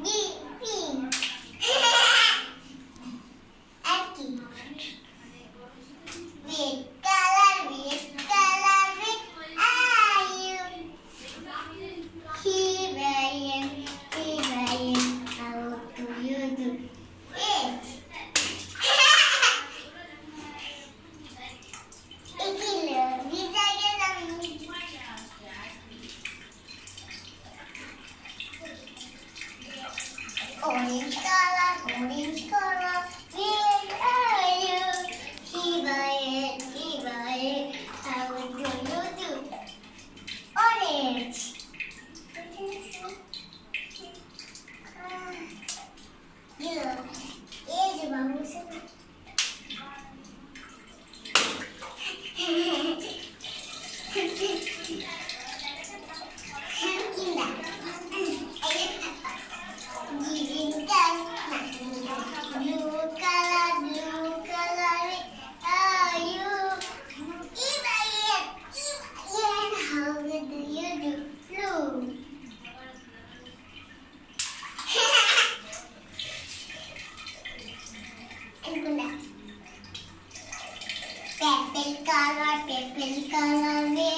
你 here. Purple color, purple color,